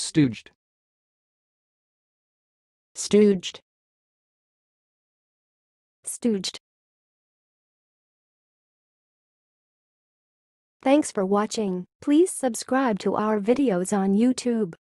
Stooged. stooged, Stooged. Thanks for watching. Please subscribe to our videos on YouTube.